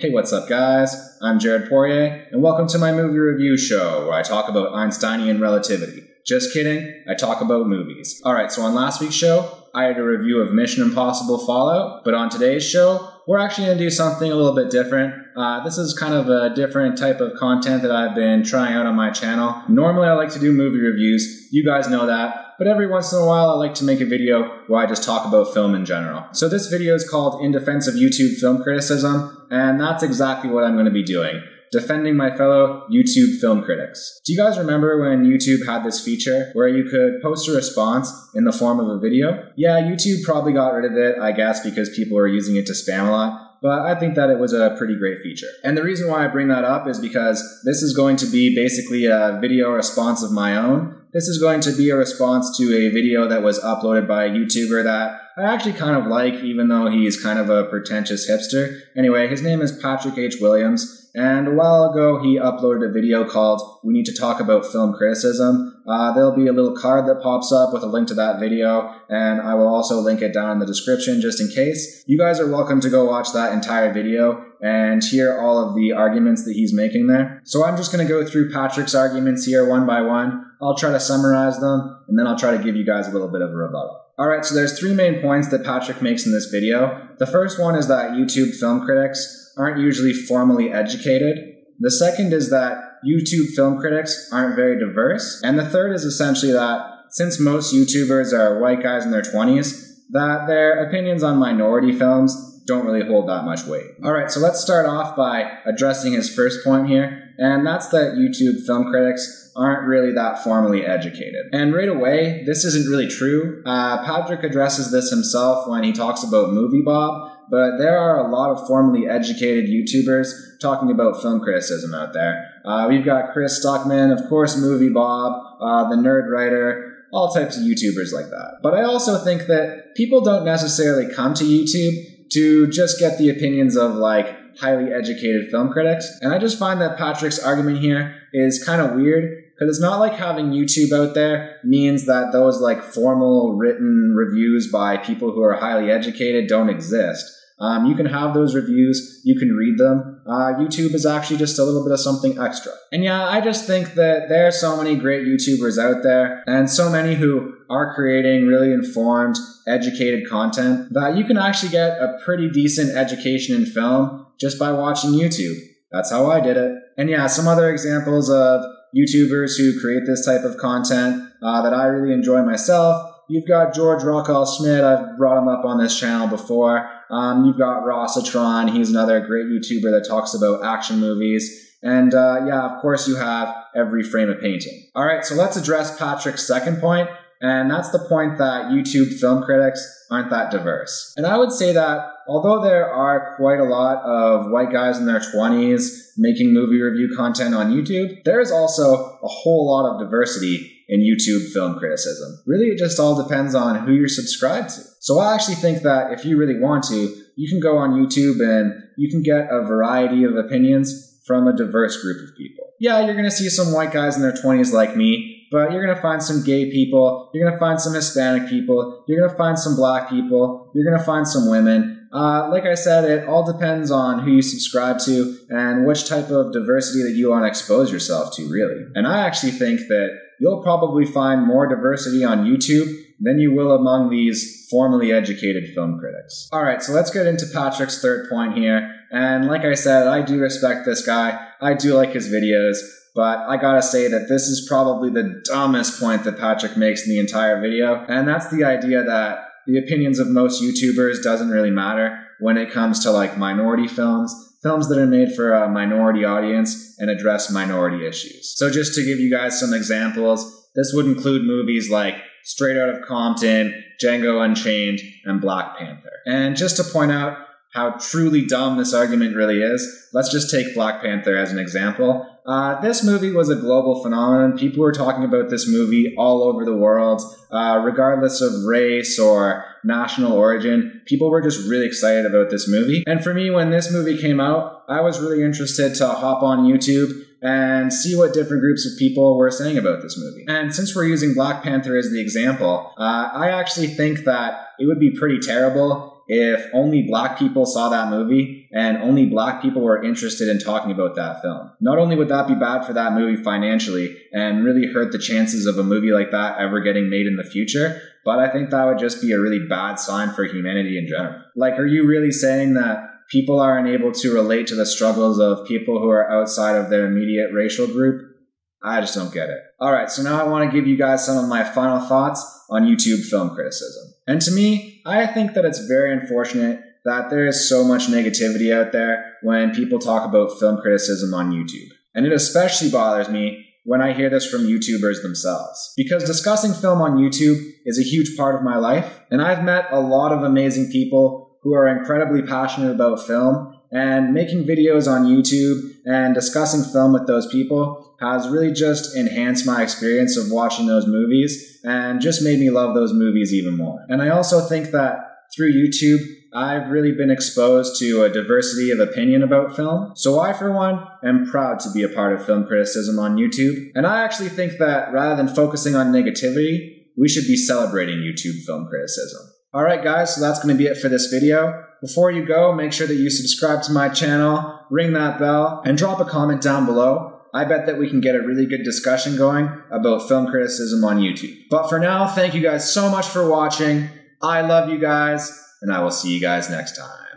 Hey, what's up, guys? I'm Jared Poirier, and welcome to my movie review show where I talk about Einsteinian relativity. Just kidding, I talk about movies. Alright, so on last week's show, I had a review of Mission Impossible Fallout, but on today's show, we're actually going to do something a little bit different. Uh, this is kind of a different type of content that I've been trying out on my channel. Normally, I like to do movie reviews. You guys know that. But every once in a while, I like to make a video where I just talk about film in general. So this video is called In Defense of YouTube Film Criticism, and that's exactly what I'm going to be doing defending my fellow YouTube film critics. Do you guys remember when YouTube had this feature where you could post a response in the form of a video? Yeah, YouTube probably got rid of it, I guess, because people were using it to spam a lot but I think that it was a pretty great feature. And the reason why I bring that up is because this is going to be basically a video response of my own. This is going to be a response to a video that was uploaded by a YouTuber that I actually kind of like, even though he's kind of a pretentious hipster. Anyway, his name is Patrick H. Willems. And a while ago, he uploaded a video called We Need to Talk About Film Criticism. Uh, there'll be a little card that pops up with a link to that video, and I will also link it down in the description just in case. You guys are welcome to go watch that entire video and hear all of the arguments that he's making there. So I'm just going to go through Patrick's arguments here one by one. I'll try to summarize them, and then I'll try to give you guys a little bit of a rebuttal. Alright, so there's three main points that Patrick makes in this video. The first one is that YouTube film critics aren't usually formally educated. The second is that YouTube film critics aren't very diverse. And the third is essentially that since most YouTubers are white guys in their 20s, that their opinions on minority films don't really hold that much weight. All right, so let's start off by addressing his first point here, and that's that YouTube film critics aren't really that formally educated. And right away, this isn't really true. Uh, Patrick addresses this himself when he talks about Movie Bob, but there are a lot of formally educated YouTubers talking about film criticism out there. Uh, we've got Chris Stuckmann, of course, MovieBob, uh, the Nerd Writer, all types of YouTubers like that. But I also think that people don't necessarily come to YouTube to just get the opinions of like highly educated film critics. And I just find that Patrick's argument here is kind of weird because it's not like having YouTube out there means that those like formal written reviews by people who are highly educated don't exist. Um, you can have those reviews, you can read them. Uh, YouTube is actually just a little bit of something extra. And yeah, I just think that there are so many great YouTubers out there and so many who are creating really informed, educated content that you can actually get a pretty decent education in film just by watching YouTube. That's how I did it. And yeah, some other examples of YouTubers who create this type of content uh, that I really enjoy myself. You've got George Rockall Schmidt. I've brought him up on this channel before. Um, you've got Rossatron. He's another great YouTuber that talks about action movies. And uh, yeah, of course, you have Every Frame a Painting. All right, so let's address Patrick's second point, and that's the point that YouTube film critics aren't that diverse. And I would say that although there are quite a lot of white guys in their 20s making movie review content on YouTube, there's also a whole lot of diversity in YouTube film criticism. Really, it just all depends on who you're subscribed to. So I actually think that if you really want to, you can go on YouTube and you can get a variety of opinions from a diverse group of people. Yeah, you're gonna see some white guys in their 20s like me, but you're gonna find some gay people, you're gonna find some Hispanic people, you're gonna find some black people, you're gonna find some women, uh, like I said, it all depends on who you subscribe to and which type of diversity that you want to expose yourself to, really. And I actually think that you'll probably find more diversity on YouTube than you will among these formally educated film critics. All right, so let's get into Patrick's third point here. And like I said, I do respect this guy. I do like his videos. But I gotta say that this is probably the dumbest point that Patrick makes in the entire video. And that's the idea that the opinions of most YouTubers doesn't really matter when it comes to like minority films, films that are made for a minority audience and address minority issues. So just to give you guys some examples, this would include movies like Straight Out of Compton, Django Unchained, and Black Panther. And just to point out how truly dumb this argument really is, let's just take Black Panther as an example. Uh, this movie was a global phenomenon. People were talking about this movie all over the world, uh, regardless of race or national origin. People were just really excited about this movie. And for me, when this movie came out, I was really interested to hop on YouTube and see what different groups of people were saying about this movie. And since we're using Black Panther as the example, uh, I actually think that it would be pretty terrible if only black people saw that movie and only black people were interested in talking about that film. Not only would that be bad for that movie financially and really hurt the chances of a movie like that ever getting made in the future, but I think that would just be a really bad sign for humanity in general. Like, are you really saying that people aren't able to relate to the struggles of people who are outside of their immediate racial group? I just don't get it. All right, so now I want to give you guys some of my final thoughts on YouTube film criticism. And to me, I think that it's very unfortunate that there is so much negativity out there when people talk about film criticism on YouTube. And it especially bothers me when I hear this from YouTubers themselves. Because discussing film on YouTube is a huge part of my life, and I've met a lot of amazing people who are incredibly passionate about film and making videos on YouTube and discussing film with those people has really just enhanced my experience of watching those movies and just made me love those movies even more. And I also think that through YouTube, I've really been exposed to a diversity of opinion about film. So I, for one, am proud to be a part of film criticism on YouTube. And I actually think that rather than focusing on negativity, we should be celebrating YouTube film criticism. All right, guys, so that's going to be it for this video. Before you go, make sure that you subscribe to my channel, ring that bell, and drop a comment down below. I bet that we can get a really good discussion going about film criticism on YouTube. But for now, thank you guys so much for watching. I love you guys, and I will see you guys next time.